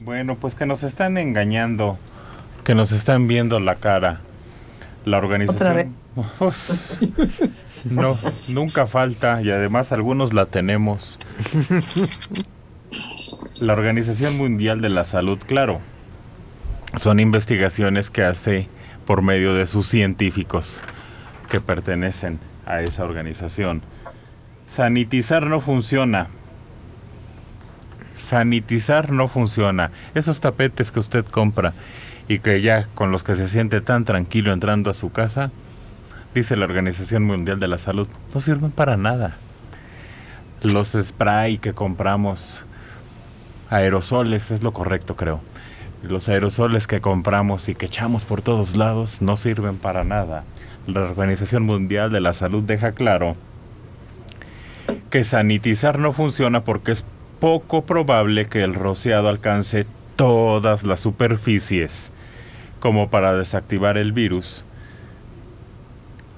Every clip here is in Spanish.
Bueno, pues que nos están engañando, que nos están viendo la cara. La organización. Pues, no, nunca falta y además algunos la tenemos. La Organización Mundial de la Salud, claro, son investigaciones que hace por medio de sus científicos que pertenecen a esa organización. Sanitizar no funciona. Sanitizar no funciona. Esos tapetes que usted compra y que ya con los que se siente tan tranquilo entrando a su casa, dice la Organización Mundial de la Salud, no sirven para nada. Los spray que compramos, aerosoles, es lo correcto creo. Los aerosoles que compramos y que echamos por todos lados no sirven para nada. La Organización Mundial de la Salud deja claro que sanitizar no funciona porque es poco probable que el rociado alcance todas las superficies como para desactivar el virus,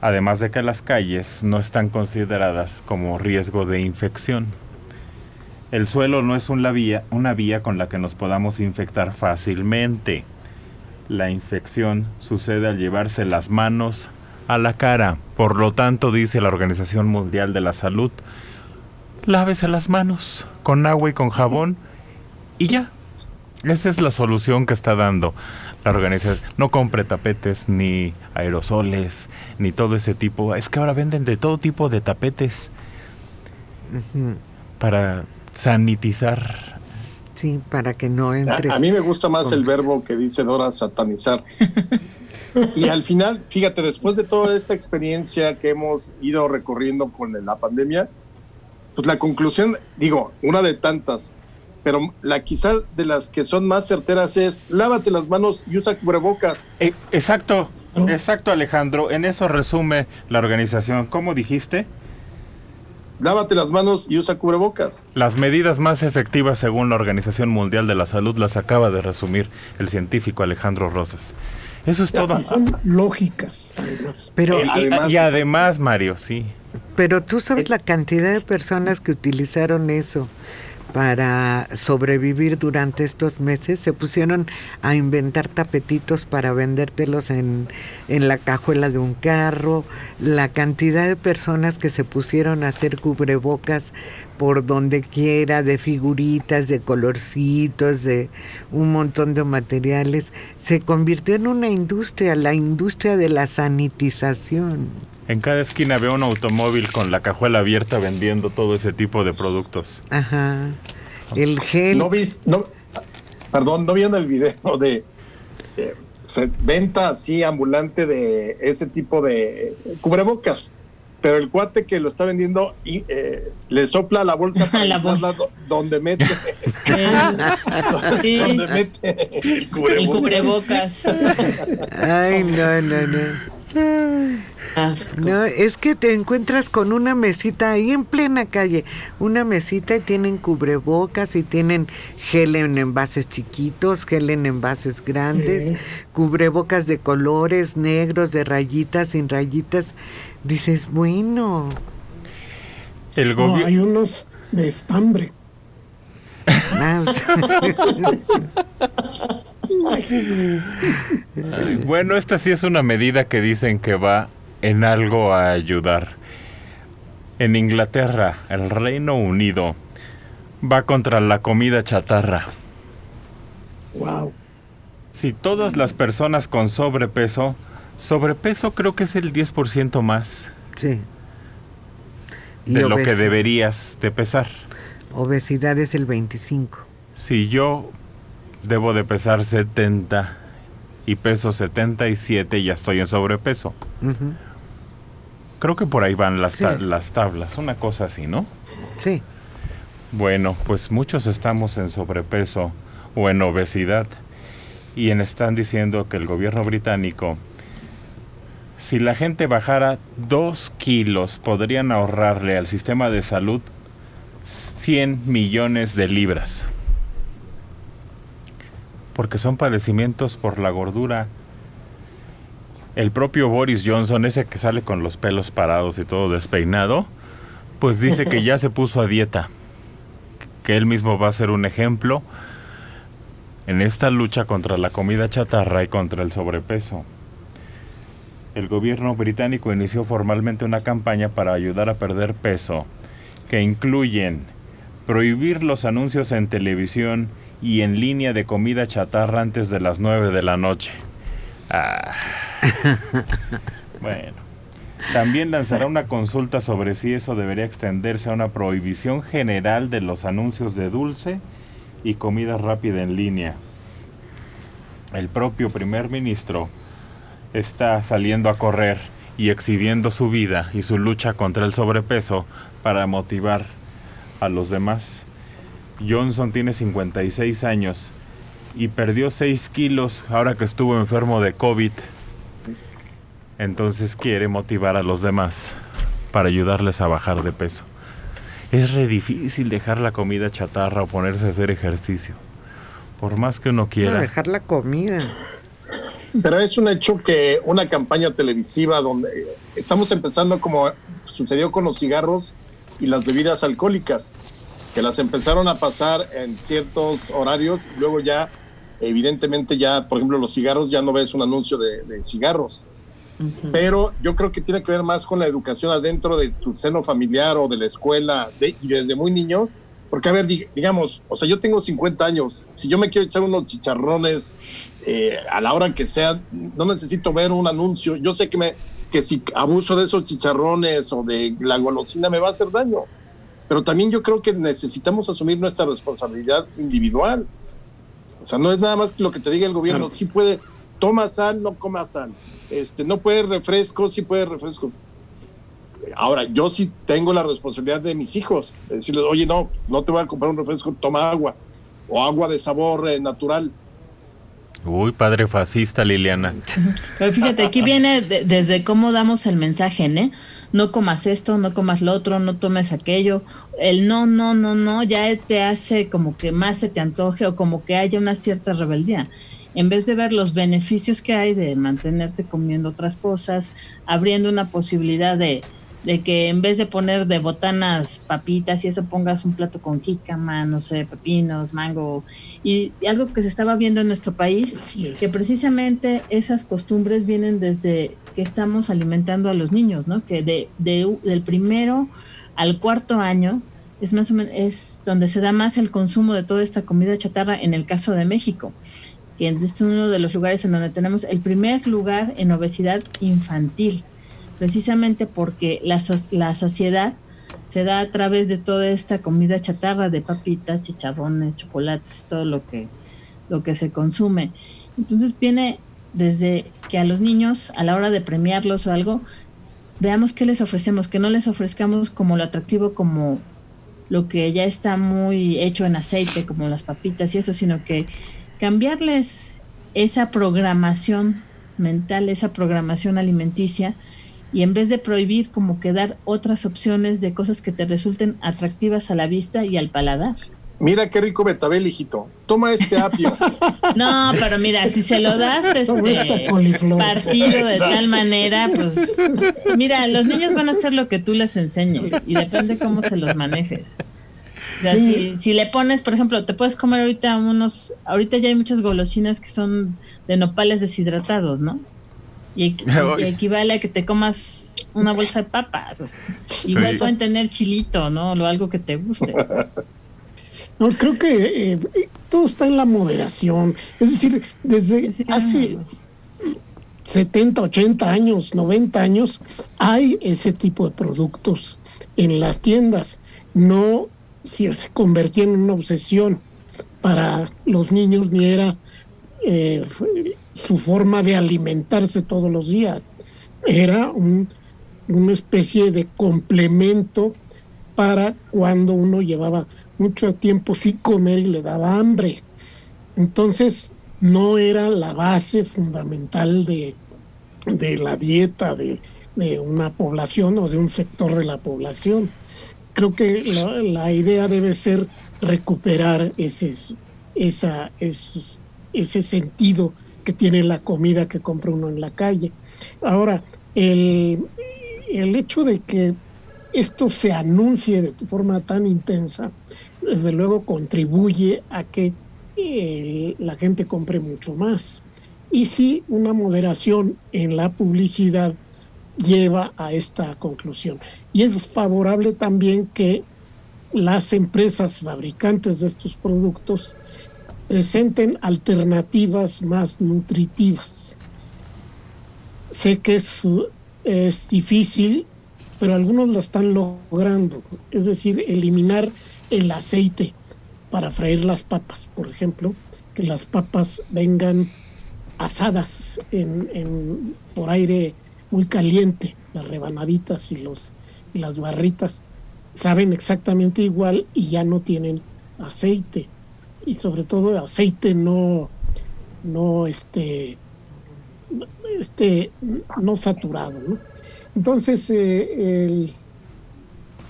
además de que las calles no están consideradas como riesgo de infección. El suelo no es una vía, una vía con la que nos podamos infectar fácilmente. La infección sucede al llevarse las manos a la cara. Por lo tanto, dice la Organización Mundial de la Salud, lávese las manos con agua y con jabón y ya. Esa es la solución que está dando la organización. No compre tapetes, ni aerosoles, ni todo ese tipo. Es que ahora venden de todo tipo de tapetes para sanitizar. Sí, para que no entres. A, mí me gusta más el verbo que dice Dora, satanizar. y al final, fíjate, después de toda esta experiencia que hemos ido recorriendo con la pandemia, pues la conclusión, digo, una de tantas, pero la quizá de las que son más certeras es lávate las manos y usa cubrebocas. Eh, exacto, exacto Alejandro, en eso resume la organización. ¿Cómo dijiste? Lávate las manos y usa cubrebocas. Las medidas más efectivas según la Organización Mundial de la Salud las acaba de resumir el científico Alejandro Rosas. Eso es todo. lógicas, además. Pero, y, además, Mario, sí. Pero tú sabes la cantidad de personas que utilizaron eso para sobrevivir durante estos meses, se pusieron a inventar tapetitos para vendértelos en, en la cajuela de un carro, la cantidad de personas que se pusieron a hacer cubrebocas por donde quiera, de figuritas, de colorcitos, de un montón de materiales, se convirtió en una industria, la industria de la sanitización. En cada esquina veo un automóvil con la cajuela abierta vendiendo todo ese tipo de productos. Ajá. El gel. No vi, no, perdón, no vieron el video de, venta así ambulante de ese tipo de cubrebocas. Pero el cuate que lo está vendiendo y, eh, le sopla la bolsa para la bolsa. donde mete, donde mete el cubrebocas. El cubrebocas. Ay, no, no, no. Ah, no, es que te encuentras con una mesita ahí en plena calle, una mesita y tienen cubrebocas y tienen gel en envases chiquitos, gel en envases grandes, cubrebocas de colores, negros, de rayitas, sin rayitas. Dices, bueno. El hay unos de estambre. Bueno, esta sí es una medida que dicen que va en algo a ayudar. En Inglaterra, el Reino Unido va contra la comida chatarra. Wow. Si todas las personas con sobrepeso, sobrepeso creo que es el 10% más. Sí. De lo que deberías de pesar. Obesidad es el 25. Si yo debo de pesar 70 y peso 77 y ya estoy en sobrepeso. Creo que por ahí van las, las tablas, una cosa así, ¿no? Sí. Bueno, pues muchos estamos en sobrepeso o en obesidad y en, están diciendo que el gobierno británico, si la gente bajara dos kilos, podrían ahorrarle al sistema de salud 100 millones de libras porque son padecimientos por la gordura. El propio Boris Johnson, ese que sale con los pelos parados y todo despeinado, pues dice que ya se puso a dieta, que él mismo va a ser un ejemplo, en esta lucha contra la comida chatarra y contra el sobrepeso. El gobierno británico inició formalmente una campaña para ayudar a perder peso, que incluyen prohibir los anuncios en televisión y en línea de comida chatarra antes de las 9 de la noche. Ah. bueno. También lanzará una consulta sobre si eso debería extenderse a una prohibición general de los anuncios de dulce y comida rápida en línea. El propio primer ministro está saliendo a correr y exhibiendo su vida y su lucha contra el sobrepeso para motivar a los demás. Johnson tiene 56 años y perdió 6 kilos ahora que estuvo enfermo de COVID. Entonces quiere motivar a los demás para ayudarles a bajar de peso. Es re difícil dejar la comida chatarra o ponerse a hacer ejercicio. Por más que uno quiera. dejar la comida. Pero es un hecho que una campaña televisiva donde estamos empezando como sucedió con los cigarros y las bebidas alcohólicas, que las empezaron a pasar en ciertos horarios, luego ya, evidentemente ya, por ejemplo, los cigarros ya no ves un anuncio de cigarros pero yo creo que tiene que ver más con la educación adentro de tu seno familiar o de la escuela y desde muy niño. Porque, a ver, digamos, o sea, yo tengo 50 años, si yo me quiero echar unos chicharrones eh, a la hora que sea, no necesito ver un anuncio. Yo sé que, me, que si abuso de esos chicharrones o de la golosina me va a hacer daño. Pero también yo creo que necesitamos asumir nuestra responsabilidad individual. O sea, no es nada más que lo que te diga el gobierno, si puede, toma sal, no coma sal este, no puede refresco, sí puede refresco. Ahora, yo sí tengo la responsabilidad de mis hijos, de decirles, oye, no, no te voy a comprar un refresco, toma agua, o agua de sabor eh, natural. Uy, padre fascista, Liliana. Pero fíjate, aquí viene desde cómo damos el mensaje, ¿eh? No comas esto, no comas lo otro, no tomes aquello. El no, no, no, no, ya te hace como que más se te antoje o como que haya una cierta rebeldía en vez de ver los beneficios que hay de mantenerte comiendo otras cosas, abriendo una posibilidad de, que en vez de poner de botanas papitas y eso pongas un plato con jícama, no sé, pepinos, mango y, algo que se estaba viendo en nuestro país, que precisamente esas costumbres vienen desde que estamos alimentando a los niños, ¿no? Que de, del primero al cuarto año es más o menos es donde se da más el consumo de toda esta comida chatarra en el caso de México que es uno de los lugares en donde tenemos el primer lugar en obesidad infantil, precisamente porque la, la saciedad se da a través de toda esta comida chatarra de papitas, chicharrones, chocolates, todo lo que, lo que se consume. Entonces viene desde que a los niños, a la hora de premiarlos o algo, veamos qué les ofrecemos, que no les ofrezcamos como lo atractivo, como lo que ya está muy hecho en aceite, como las papitas y eso, sino que cambiarles esa programación mental, esa programación alimenticia, y en vez de prohibir, como que dar otras opciones de cosas que te resulten atractivas a la vista y al paladar. Mira qué rico betabel, hijito. Toma este apio. No, pero mira, si se lo das este partido de tal manera, pues mira, los niños van a hacer lo que tú les enseñes y depende cómo se los manejes si, le pones, por ejemplo, te puedes comer ahorita unos, ahorita ya hay muchas golosinas que son de nopales deshidratados, ¿no? Y, equivale a que te comas una bolsa de papas. igual pueden tener chilito, ¿no? O algo que te guste. No, creo que eh, todo está en la moderación. Es decir, desde hace 70, 80 años, 90 años, hay ese tipo de productos en las tiendas. No se convertía en una obsesión para los niños ni era eh, su forma de alimentarse todos los días. Era una especie de complemento para cuando uno llevaba mucho tiempo sin comer y le daba hambre. Entonces, no era la base fundamental de, la dieta de, de una población o de un sector de la población creo que la, idea debe ser recuperar ese, esa, ese, ese sentido que tiene la comida que compra uno en la calle. Ahora, el, el hecho de que esto se anuncie de forma tan intensa, desde luego contribuye a que la gente compre mucho más. Y si una moderación en la publicidad lleva a esta conclusión. Y es favorable también que las empresas fabricantes de estos productos presenten alternativas más nutritivas. Sé que es, es difícil, pero algunos la están logrando, es decir, eliminar el aceite para freír las papas, por ejemplo, que las papas vengan asadas en, por aire muy caliente, las rebanaditas y, los, y las barritas saben exactamente igual y ya no tienen aceite y sobre todo aceite no no este este no saturado ¿no? entonces eh,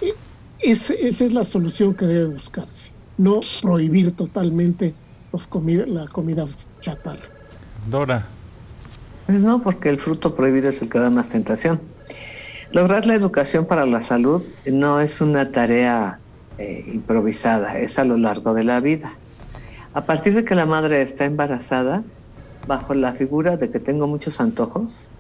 eh, esa es la solución que debe buscarse no prohibir totalmente los comida, la comida chatarra Dora pues no porque el fruto prohibido es el que da más tentación Lograr la educación para la salud no es una tarea eh, improvisada, es a lo largo de la vida. A partir de que la madre está embarazada, bajo la figura de que tengo muchos antojos,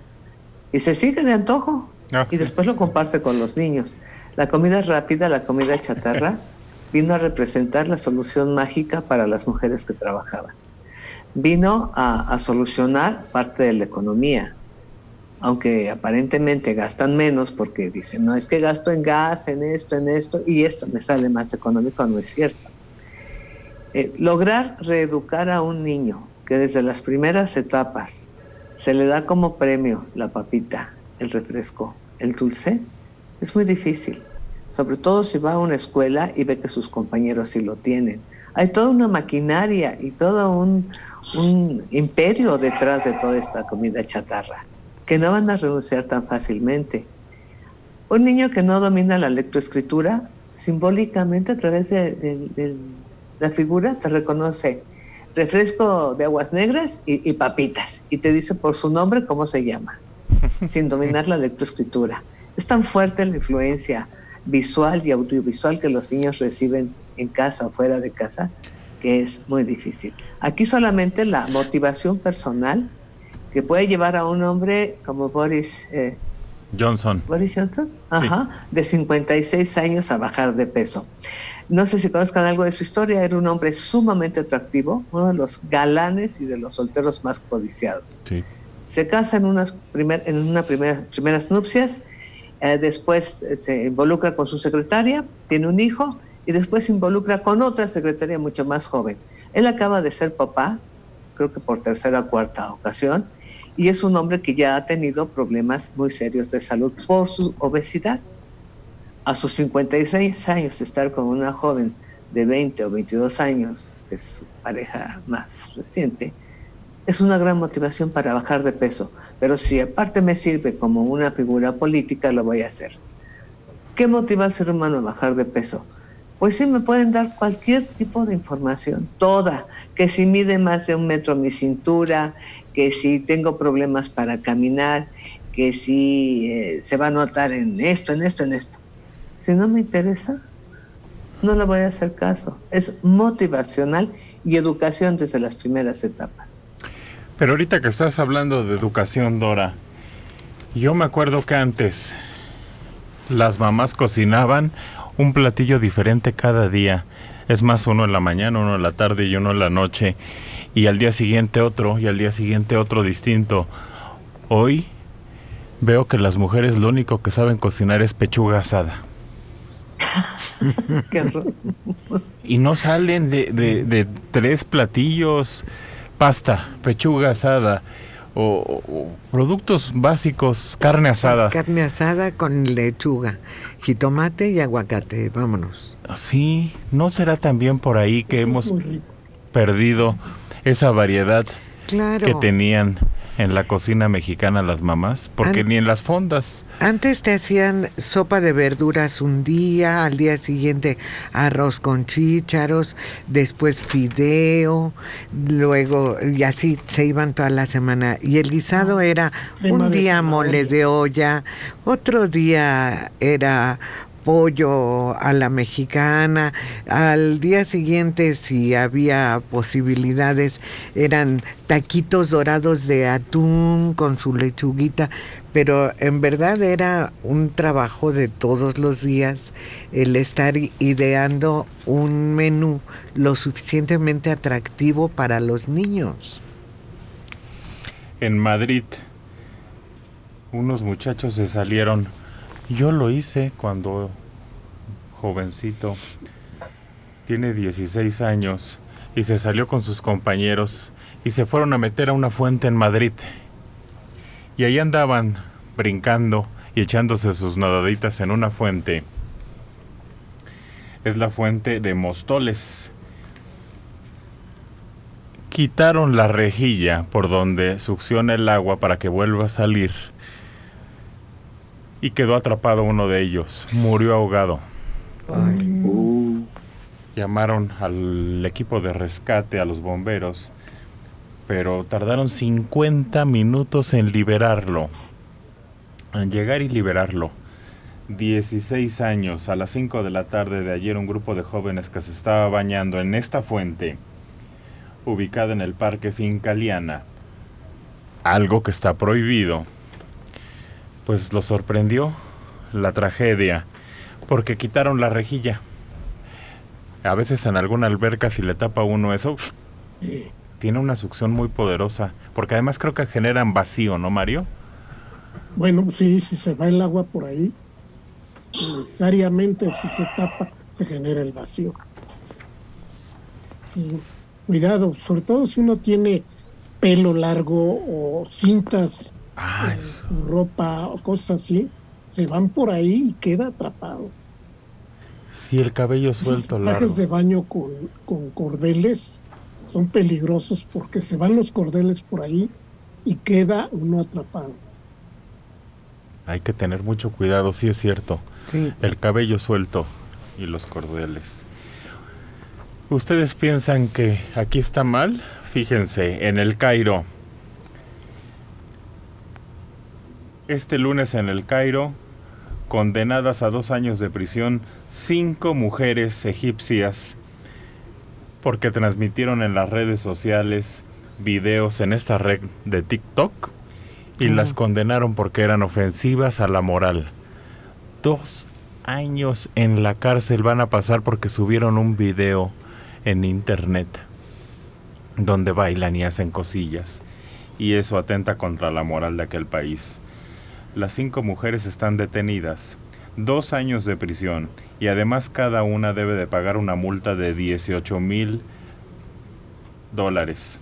y se sigue de antojo, ah, y después lo comparte con los niños. La comida rápida, la comida chatarra, vino a representar la solución mágica para las mujeres que trabajaban. Vino a solucionar parte de la economía, aunque aparentemente gastan menos porque dicen, no es que gasto en gas, en esto, en esto, y esto me sale más económico, no es cierto. Eh, lograr reeducar a un niño que desde las primeras etapas se le da como premio la papita, el refresco, el dulce, es muy difícil, sobre todo si va a una escuela y ve que sus compañeros sí lo tienen. Hay toda una maquinaria y todo un, imperio detrás de toda esta comida chatarra que no van a renunciar tan fácilmente. Un niño que no domina la lectoescritura, simbólicamente a través de, la figura te reconoce refresco de aguas negras y, papitas y te dice por su nombre cómo se llama, sin dominar la lectoescritura. Es tan fuerte la influencia visual y audiovisual que los niños reciben en casa o fuera de casa que es muy difícil. Aquí solamente la motivación personal que puede llevar a un hombre como Boris eh, Johnson. Boris Johnson, ajá, de 56 años a bajar de peso. No sé si conozcan algo de su historia, era un hombre sumamente atractivo, uno de los galanes y de los solteros más codiciados. Sí. Se casa en unas, primer, en una primera, primeras nupcias, eh, después eh, se involucra con su secretaria, tiene un hijo y después se involucra con otra secretaria mucho más joven. Él acaba de ser papá, creo que por tercera o cuarta ocasión, y es un hombre que ya ha tenido problemas muy serios de salud por su obesidad. A sus 56 años, estar con una joven de 20 o 22 años, que es su pareja más reciente, es una gran motivación para bajar de peso. Pero si aparte me sirve como una figura política, lo voy a hacer. ¿Qué motiva al ser humano a bajar de peso? Pues sí, me pueden dar cualquier tipo de información, toda, que si mide más de un metro mi cintura, que si tengo problemas para caminar, que si eh, se va a notar en esto, en esto, en esto. Si no me interesa, no le voy a hacer caso. Es motivacional y educación desde las primeras etapas. Pero ahorita que estás hablando de educación, Dora, yo me acuerdo que antes las mamás cocinaban un platillo diferente cada día. Es más, uno en la mañana, uno en la tarde y uno en la noche y al día siguiente otro y al día siguiente otro distinto. Hoy veo que las mujeres lo único que saben cocinar es pechuga asada. y no salen de, de, tres platillos, pasta, pechuga asada. O, productos básicos, carne asada. Carne asada con lechuga, jitomate y aguacate, vámonos. Sí, ¿no será también por ahí que hemos perdido esa variedad que tenían en la cocina mexicana las mamás, porque ni en las fondas. Antes te hacían sopa de verduras un día, al día siguiente arroz con chícharos, después fideo, luego y así se iban toda la semana. Y el guisado ah, era un día mole de olla, otro día era pollo a la mexicana. Al día siguiente, si había posibilidades, eran taquitos dorados de atún con su lechuguita. Pero en verdad era un trabajo de todos los días el estar ideando un menú lo suficientemente atractivo para los niños. En Madrid, unos muchachos se salieron yo lo hice cuando jovencito, tiene 16 años y se salió con sus compañeros y se fueron a meter a una fuente en Madrid. Y ahí andaban brincando y echándose sus nadaditas en una fuente. Es la fuente de Mostoles. Quitaron la rejilla por donde succiona el agua para que vuelva a salir y quedó atrapado uno de ellos. Murió ahogado. Llamaron al equipo de rescate, a los bomberos, pero tardaron 50 minutos en liberarlo. En llegar y liberarlo. 16 años, a las 5 de la tarde de ayer, un grupo de jóvenes que se estaba bañando en esta fuente, ubicada en el Parque Fincaliana, algo que está prohibido, pues lo sorprendió la tragedia, porque quitaron la rejilla. A veces en alguna alberca si le tapa uno eso, tiene una succión muy poderosa, porque además creo que generan vacío, ¿no, Mario? Bueno, sí, si se va el agua por ahí, necesariamente si se tapa se genera el vacío. Cuidado, sobre todo si uno tiene pelo largo o cintas ah, ropa o cosas así, se van por ahí y queda atrapado. Si el cabello suelto, Los de baño con, con cordeles son peligrosos porque se van los cordeles por ahí y queda uno atrapado. Hay que tener mucho cuidado, sí es cierto. El cabello suelto y los cordeles. ¿Ustedes piensan que aquí está mal? Fíjense, en el Cairo, Este lunes en el Cairo, condenadas a dos años de prisión cinco mujeres egipcias porque transmitieron en las redes sociales videos en esta red de TikTok y las condenaron porque eran ofensivas a la moral. Dos años en la cárcel van a pasar porque subieron un video en internet donde bailan y hacen cosillas y eso atenta contra la moral de aquel país. Las cinco mujeres están detenidas, dos años de prisión y además cada una debe de pagar una multa de 18 mil dólares.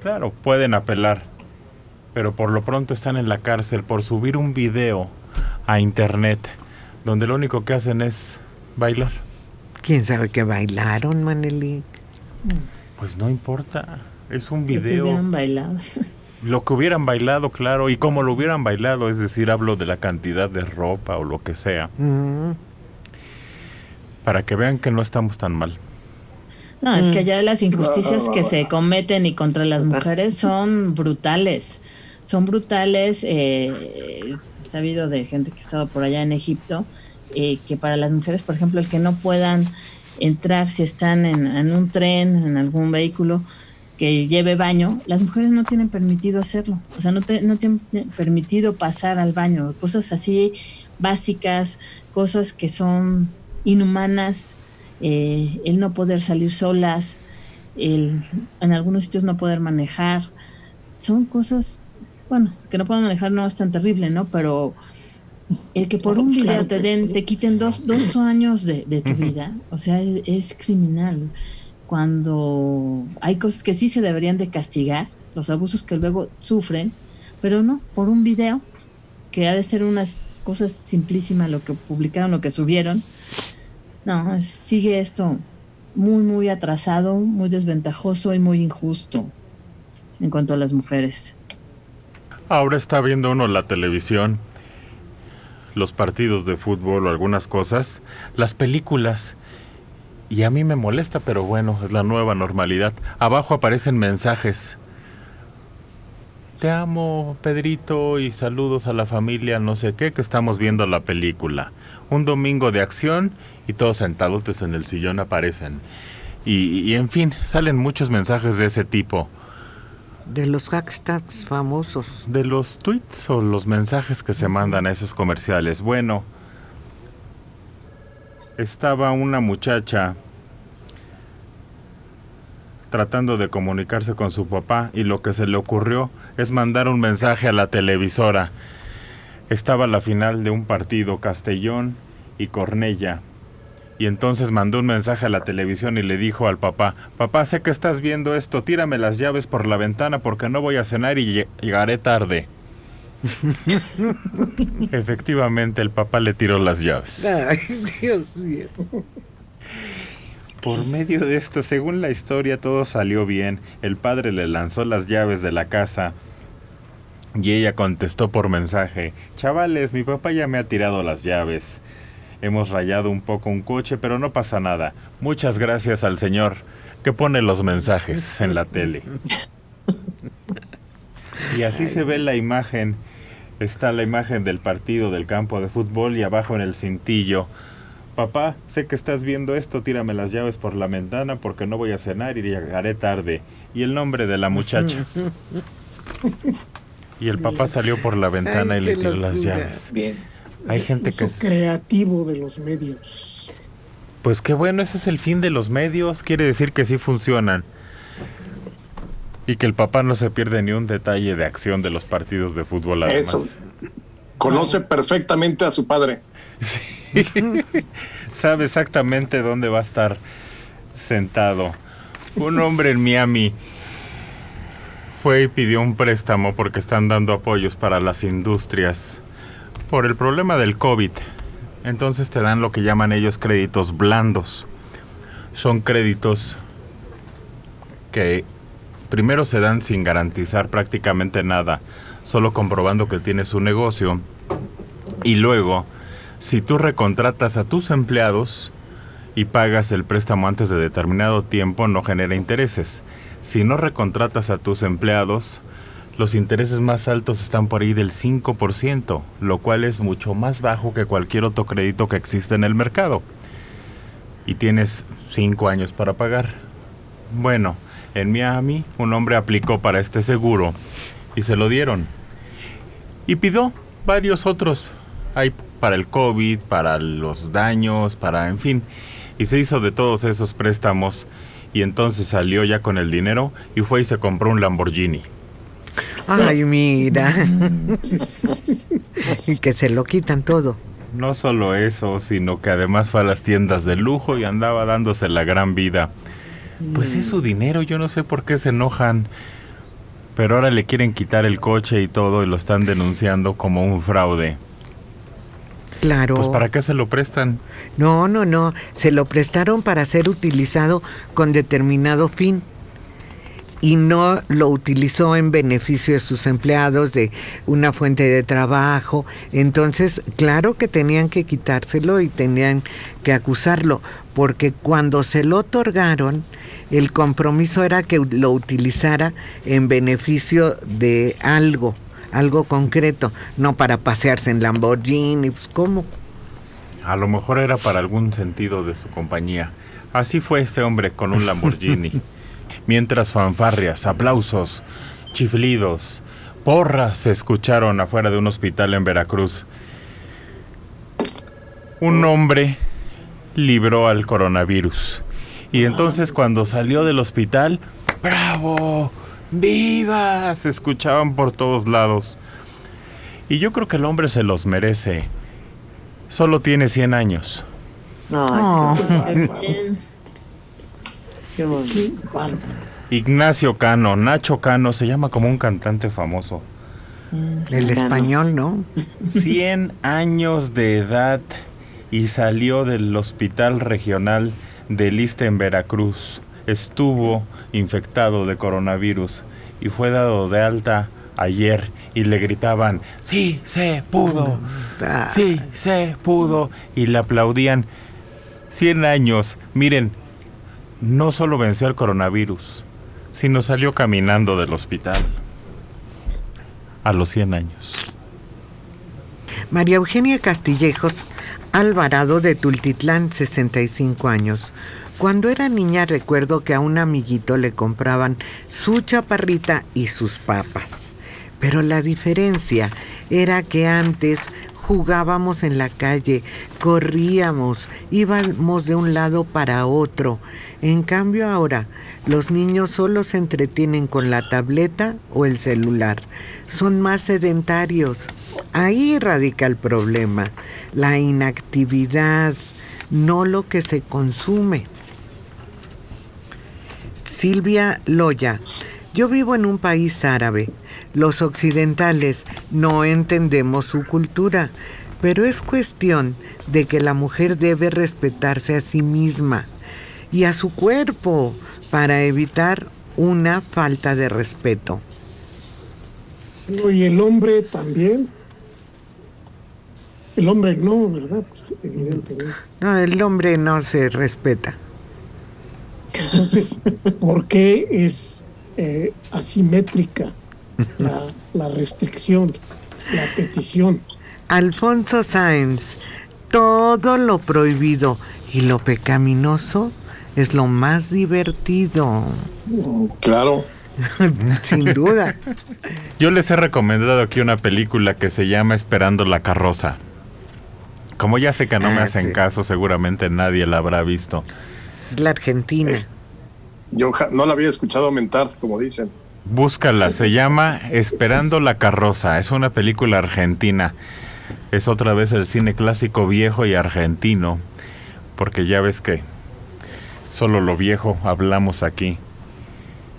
Claro, pueden apelar, pero por lo pronto están en la cárcel por subir un video a internet donde lo único que hacen es bailar. ¿Quién sabe que bailaron, Maneli? Pues no importa, es un video. bailado. lo que hubieran bailado, claro, y como lo hubieran bailado, es decir, hablo de la cantidad de ropa o lo que sea, mm. para que vean que no estamos tan mal. No, es que ya las injusticias que se cometen y contra las mujeres son brutales, son brutales. Eh, he sabido de gente que ha estado por allá en Egipto, eh, que para las mujeres, por ejemplo, el que no puedan entrar si están en, en un tren, en algún vehículo, que lleve baño, las mujeres no tienen permitido hacerlo, o sea, no, no tienen permitido pasar al baño, cosas así básicas, cosas que son inhumanas, eh, el no poder salir solas, el en algunos sitios no poder manejar, son cosas, bueno, que no puedan manejar no es tan terrible, ¿no? Pero el que por un video te den, te quiten dos, dos años de, tu vida, o sea, es, es criminal cuando hay cosas que sí se deberían de castigar, los abusos que luego sufren, pero no, por un video, que ha de ser unas cosas simplísimas lo que publicaron, lo que subieron. No, sigue esto muy, muy atrasado, muy desventajoso y muy injusto en cuanto a las mujeres. Ahora está viendo uno la televisión, los partidos de fútbol o algunas cosas, las películas y a mí me molesta, pero bueno, es la nueva normalidad. Abajo aparecen mensajes. te amo, Pedrito, y saludos a la familia, no sé qué, que estamos viendo la película. Un domingo de acción y todos sentados en el sillón aparecen. Y, y en fin, salen muchos mensajes de ese tipo. De los hashtags famosos. De los tweets o los mensajes que se mandan a esos comerciales. Bueno, estaba una muchacha tratando de comunicarse con su papá y lo que se le ocurrió es mandar un mensaje a la televisora. Estaba la final de un partido Castellón y Cornella. Y entonces mandó un mensaje a la televisión y le dijo al papá, papá, sé que estás viendo esto, tírame las llaves por la ventana porque no voy a cenar y llegaré tarde. Efectivamente, el papá le tiró las llaves. Ay, Dios mío. Por medio de esto, según la historia, todo salió bien. El padre le lanzó las llaves de la casa y ella contestó por mensaje, chavales, mi papá ya me ha tirado las llaves. Hemos rayado un poco un coche, pero no pasa nada. Muchas gracias al señor que pone los mensajes en la tele. Y así se ve la imagen. Está la imagen del partido del campo de fútbol y abajo en el cintillo. Papá, sé que estás viendo esto, tírame las llaves por la ventana porque no voy a cenar y llegaré tarde. Y el nombre de la muchacha. Y el papá salió por la ventana Ay, y le tiró las llaves. Hay gente que... Es- creativo de los medios. Pues qué bueno, ese es el fin de los medios. Quiere decir que sí funcionan. Y que el papá no se pierde ni un detalle de acción de los partidos de fútbol además. Eso. Conoce perfectamente a su padre. Sí. Sabe exactamente dónde va a estar sentado. Un hombre en Miami fue y pidió un préstamo porque están dando apoyos para las industrias por el problema del COVID. Entonces te dan lo que llaman ellos créditos blandos. Son créditos que primero se dan sin garantizar prácticamente nada, solo comprobando que tienes un negocio. Y luego, si tú recontratas a tus empleados y pagas el préstamo antes de determinado tiempo, no genera intereses. Si no recontratas a tus empleados, los intereses más altos están por ahí del 5%, lo cual es mucho más bajo que cualquier otro crédito que existe en el mercado. Y tienes 5 años para pagar. Bueno, en Miami un hombre aplicó para este seguro y se lo dieron. Y pidió varios otros. Hay para el COVID, para los daños, para, en fin. Y se hizo de todos esos préstamos y entonces salió ya con el dinero y fue y se compró un Lamborghini. Ay, mira. y que se lo quitan todo. No solo eso, sino que además fue a las tiendas de lujo y andaba dándose la gran vida. Pues es su dinero, yo no sé por qué se enojan. Pero ahora le quieren quitar el coche y todo y lo están denunciando como un fraude. Claro. Pues ¿para qué se lo prestan? No, no, no. Se lo prestaron para ser utilizado con determinado fin. Y no lo utilizó en beneficio de sus empleados, de una fuente de trabajo. Entonces, claro que tenían que quitárselo y tenían que acusarlo, porque cuando se lo otorgaron, el compromiso era que lo utilizara en beneficio de algo, algo concreto, no para pasearse en Lamborghini, pues ¿cómo? A lo mejor era para algún sentido de su compañía. Así fue ese hombre con un Lamborghini. Mientras fanfarrias, aplausos, chiflidos, porras se escucharon afuera de un hospital en Veracruz. Un hombre libró al coronavirus. Y entonces cuando salió del hospital, ¡bravo! ¡Viva! Se escuchaban por todos lados. Y yo creo que el hombre se los merece. Solo tiene 100 años. No, bien. qué bonito. Ignacio Cano, Nacho Cano, se llama como un cantante famoso. El Claro. español, ¿no? 100 años de edad y salió del hospital regional de Liste en Veracruz. Estuvo infectado de coronavirus y fue dado de alta ayer y le gritaban, sí, se pudo, sí, se pudo y le aplaudían. 100 años, miren, no solo venció el coronavirus, sino salió caminando del hospital. a los 100 años. María Eugenia Castillejos Alvarado de Tultitlán, 65 años. Cuando era niña recuerdo que a un amiguito le compraban su chaparrita y sus papas. Pero la diferencia era que antes jugábamos en la calle, corríamos, íbamos de un lado para otro. En cambio ahora los niños solo se entretienen con la tableta o el celular. Son más sedentarios. Ahí radica el problema, la inactividad, no lo que se consume. Silvia Loya, yo vivo en un país árabe. Los occidentales no entendemos su cultura, pero es cuestión de que la mujer debe respetarse a sí misma y a su cuerpo para evitar una falta de respeto. Y el hombre también. El hombre no, ¿verdad? Pues, evidentemente. No, el hombre no se respeta. Entonces, ¿por qué es eh, asimétrica la, la restricción, la petición? Alfonso Sáenz, todo lo prohibido y lo pecaminoso es lo más divertido. Claro. Sin duda. Yo les he recomendado aquí una película que se llama Esperando la carroza. Como ya sé que no me Ah, hacen sí. caso, seguramente nadie la habrá visto. Es la Argentina. Yo no la había escuchado aumentar, como dicen. Búscala, se llama Esperando la carroza. Es una película argentina. Es otra vez el cine clásico viejo y argentino. Porque ya ves que solo lo viejo hablamos aquí.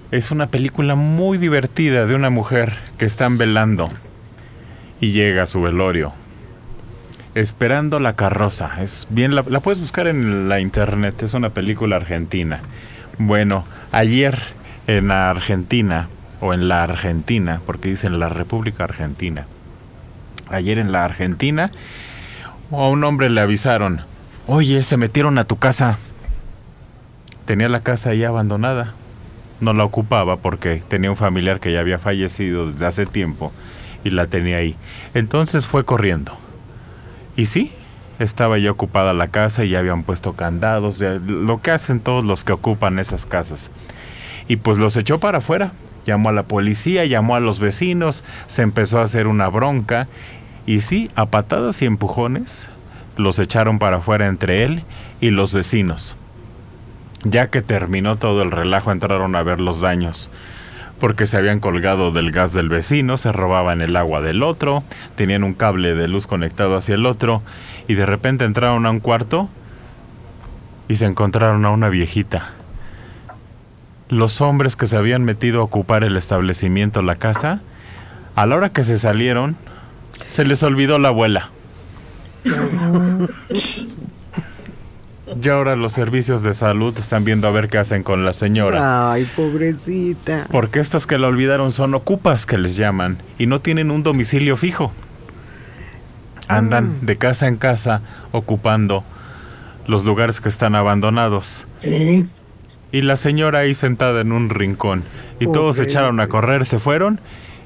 Es una película muy divertida de una mujer que están velando y llega a su velorio. Esperando la carroza. Es bien, la, puedes buscar en la internet. Es una película argentina. Bueno, ayer en la Argentina, o en la Argentina, porque dicen la República Argentina. Ayer en la Argentina, a un hombre le avisaron, oye, se metieron a tu casa. Tenía la casa ahí abandonada. No la ocupaba porque tenía un familiar que ya había fallecido desde hace tiempo y la tenía ahí. Entonces fue corriendo. Y sí, estaba ya ocupada la casa y ya habían puesto candados, lo que hacen todos los que ocupan esas casas. Y pues los echó para afuera. Llamó a la policía, llamó a los vecinos, se empezó a hacer una bronca. Y sí, a patadas y empujones, los echaron para afuera entre él y los vecinos. Ya que terminó todo el relajo, entraron a ver los daños. Porque se habían colgado del gas del vecino, se robaban el agua del otro, tenían un cable de luz conectado hacia el otro, y de repente entraron a un cuarto y se encontraron a una viejita. Los hombres que se habían metido a ocupar el establecimiento, la casa, a la hora que se salieron, se les olvidó la abuela. Y ahora los servicios de salud están viendo a ver qué hacen con la señora. Ay, pobrecita. Porque estos que la olvidaron son ocupas que les llaman y no tienen un domicilio fijo. Andan de casa en casa ocupando los lugares que están abandonados. Sí. Y la señora ahí sentada en un rincón. Y todos se echaron a correr, se fueron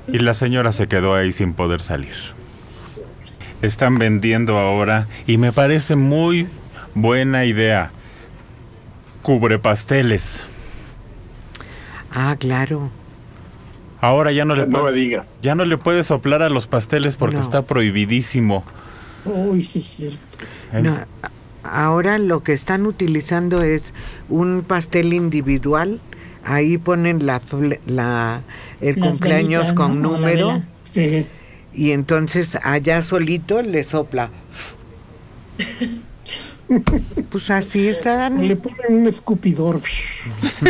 y la señora se quedó ahí sin poder salir. Están vendiendo ahora y me parece muy buena idea. Cubre pasteles. Ah, claro. Ahora ya no le No me puedes, digas. ya no le puedes soplar a los pasteles porque No. está prohibidísimo. Uy, sí, es cierto. No, ahora lo que están utilizando es un pastel individual. Ahí ponen la, fle- la el Las cumpleaños velitas, con número. Sí. y entonces allá solito le sopla. Pues así están. Le ponen un escupidor.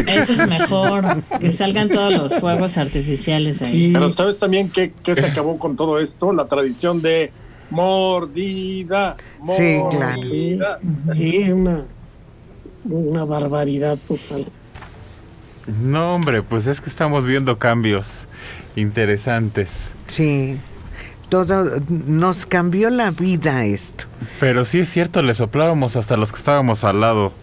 Eso es mejor, que salgan todos los fuegos artificiales ahí. Sí. Pero ¿sabes también qué, qué se acabó con todo esto? La tradición de mordida. Sí, claro. mordida. Sí, una, una barbaridad total. No, hombre, pues es que estamos viendo cambios interesantes. Sí. Todo nos cambió la vida esto. Pero sí es cierto, le soplábamos hasta los que estábamos al lado.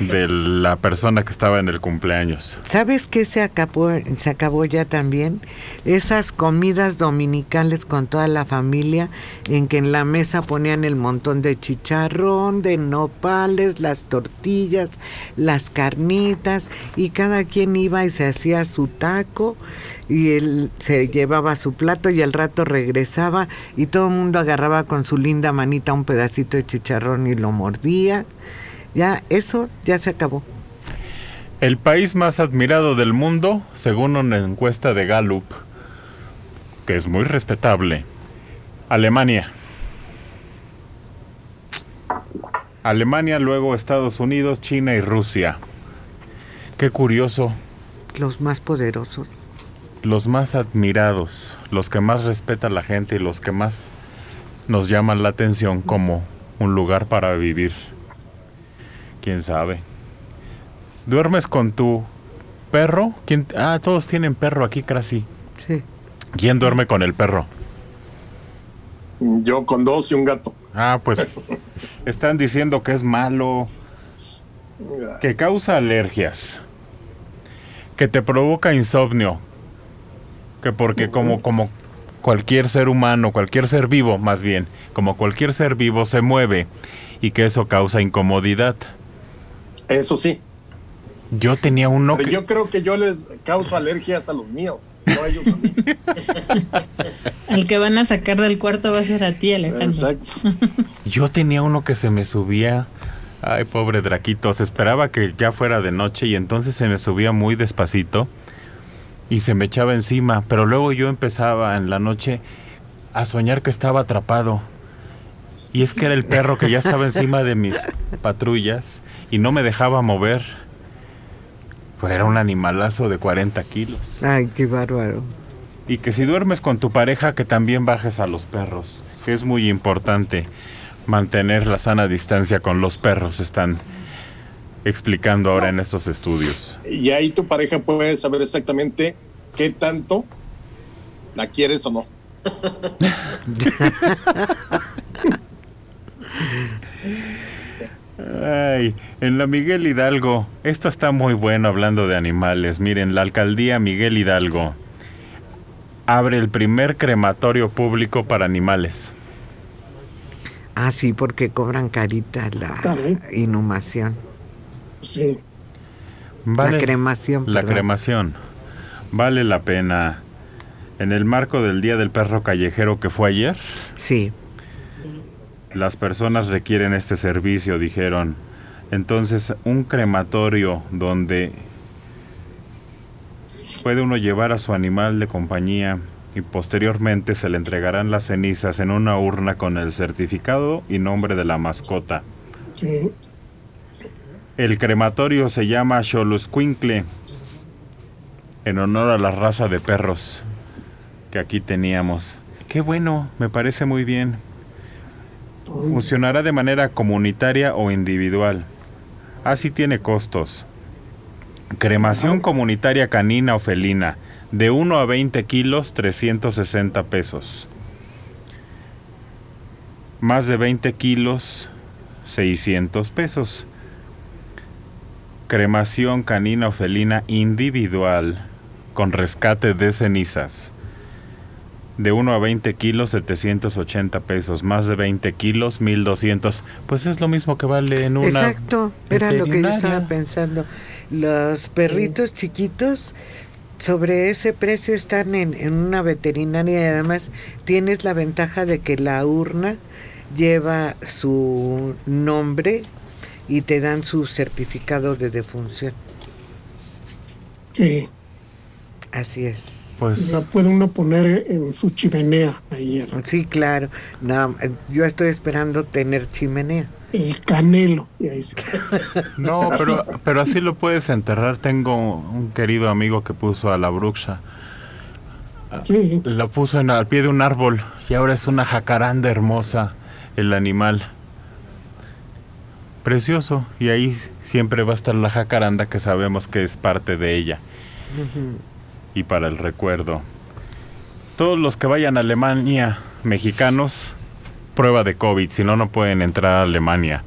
De la persona que estaba en el cumpleaños. ¿Sabes qué se acabó, ya también? Esas comidas dominicales con toda la familia, en que en la mesa ponían el montón de chicharrón, de nopales, las tortillas, las carnitas, y cada quien iba y se hacía su taco, y él se llevaba su plato y al rato regresaba, y todo el mundo agarraba con su linda manita un pedacito de chicharrón y lo mordía. Ya eso ya se acabó. El país más admirado del mundo, según una encuesta de Gallup, que es muy respetable, Alemania. Alemania, luego Estados Unidos, China y Rusia. Qué curioso. Los más poderosos. Los más admirados, los que más respeta la gente y los que más nos llaman la atención como un lugar para vivir. ¿Quién sabe? ¿Duermes con tu perro? ¿Quién? Ah, todos tienen perro aquí, casi. Sí. ¿Quién duerme con el perro? Yo con dos y un gato. Ah, pues están diciendo que es malo, que causa alergias, que te provoca insomnio, que porque como, como cualquier ser humano, cualquier ser vivo más bien, como cualquier ser vivo se mueve y que eso causa incomodidad. Eso sí. Yo tenía uno Pero que... yo creo que yo les causo alergias a los míos, no a ellos a mí. El que van a sacar del cuarto va a ser a ti, Alejandro. Exacto. Yo tenía uno que se me subía. Ay, pobre Draquito. Se esperaba que ya fuera de noche y entonces se me subía muy despacito y se me echaba encima. Pero luego yo empezaba en la noche a soñar que estaba atrapado. Y es que era el perro que ya estaba encima de mis patrullas y no me dejaba mover. Pues era un animalazo de 40 kilos. Ay, qué bárbaro. Y que si duermes con tu pareja, que también bajes a los perros. Que es muy importante mantener la sana distancia con los perros, están explicando ahora en estos estudios. Y ahí tu pareja puede saber exactamente qué tanto la quieres o no. Ay, en la Miguel Hidalgo, esto está muy bueno hablando de animales. Miren, la alcaldía Miguel Hidalgo abre el primer crematorio público para animales. Ah, sí, porque cobran carita la inhumación. Sí. Vale- La cremación. La perdón. cremación. Vale la pena. En el marco del Día del Perro Callejero que fue ayer, Sí, las personas requieren este servicio, dijeron. Entonces, un crematorio donde puede uno llevar a su animal de compañía y posteriormente se le entregarán las cenizas en una urna con el certificado y nombre de la mascota. sí. El crematorio se llama Xoloscuincle, en honor a la raza de perros que aquí teníamos. Qué bueno, me parece muy bien. Funcionará de manera comunitaria o individual. Así tiene costos. Cremación comunitaria canina o felina, de 1 a 20 kilos, 360 pesos. Más de 20 kilos, 600 pesos. Cremación canina o felina individual, con rescate de cenizas. De 1 a 20 kilos, 780 pesos. Más de 20 kilos, 1200. Pues es lo mismo que vale en una. exacto. Era lo que yo veterinaria. estaba pensando. Los perritos chiquitos sobre ese precio están en, en una veterinaria y además tienes la ventaja de que la urna lleva su nombre y te dan su certificado de defunción. Sí. Así es. Pues La puede uno poner en su chimenea ahí, Sí, claro. No, eh, yo estoy esperando tener chimenea. el canelo. Y ahí se- no, pero, pero así lo puedes enterrar. Tengo un querido amigo que puso a la bruxa. Sí. La puso en, al pie de un árbol y ahora es una jacaranda hermosa el animal. Precioso. Y ahí siempre va a estar la jacaranda que sabemos que es parte de ella. Y para el recuerdo. Todos los que vayan a Alemania, mexicanos, prueba de COVID, si no, no pueden entrar a Alemania.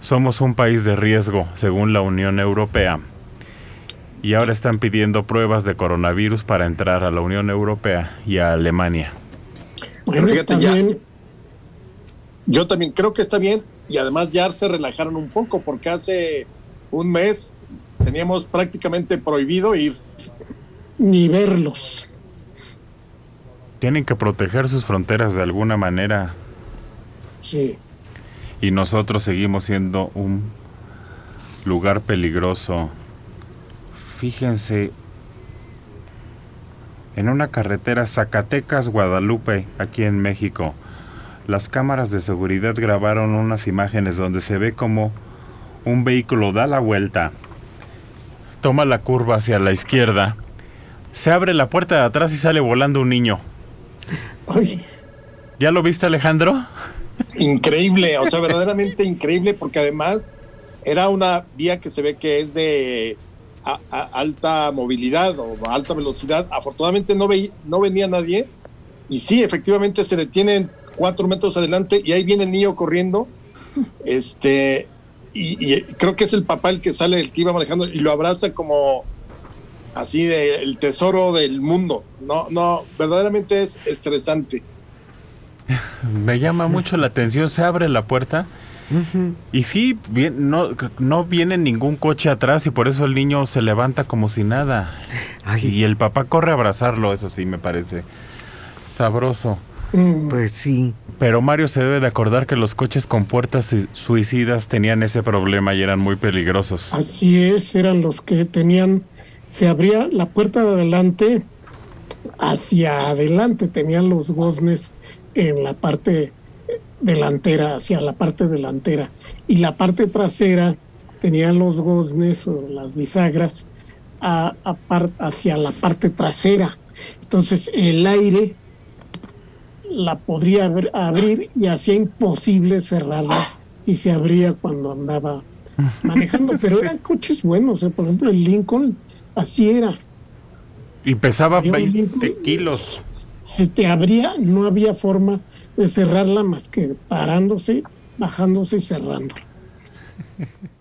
somos un país de riesgo, según la Unión Europea. Y ahora están pidiendo pruebas de coronavirus para entrar a la Unión Europea y a Alemania. Bueno, fíjate, ya, yo también creo que está bien y además ya se relajaron un poco porque hace un mes teníamos prácticamente prohibido ir. Ni verlos. Tienen que proteger sus fronteras de alguna manera. Sí. Y nosotros seguimos siendo un lugar peligroso. Fíjense, en una carretera Zacatecas-Guadalupe, aquí en México, las cámaras de seguridad grabaron unas imágenes donde se ve como un vehículo da la vuelta, toma la curva hacia la izquierda, se abre la puerta de atrás y sale volando un niño. ¿Ya lo viste Alejandro? Increíble, o sea, verdaderamente increíble porque además era una vía que se ve que es de alta movilidad o alta velocidad. Afortunadamente no, no venía nadie y sí, efectivamente se detienen cuatro metros adelante y ahí viene el niño corriendo. Este, y, creo que es el papá el que sale, el que iba manejando y lo abraza como así de el tesoro del mundo. No, no, verdaderamente es estresante. Me llama mucho la atención, se abre la puerta y sí, bien, no, no viene ningún coche atrás y por eso el niño se levanta como si nada. Y el papá corre a abrazarlo, eso sí me parece sabroso. Mm. Pues sí. Pero Mario se debe de acordar que los coches con puertas suicidas tenían ese problema y eran muy peligrosos. Así es, eran los que tenían, se abría la puerta de adelante hacia adelante, tenían los goznes en la parte delantera, hacia la parte delantera, y la parte trasera tenían los goznes o las bisagras hacia la parte trasera. Entonces el aire la podría abrir y hacía imposible cerrarla y se abría cuando andaba manejando, pero eran coches buenos, ¿eh? por ejemplo el Lincoln así era. Y pesaba 20 kilos. Si te abría, no había forma de cerrarla más que parándose, bajándose y cerrando.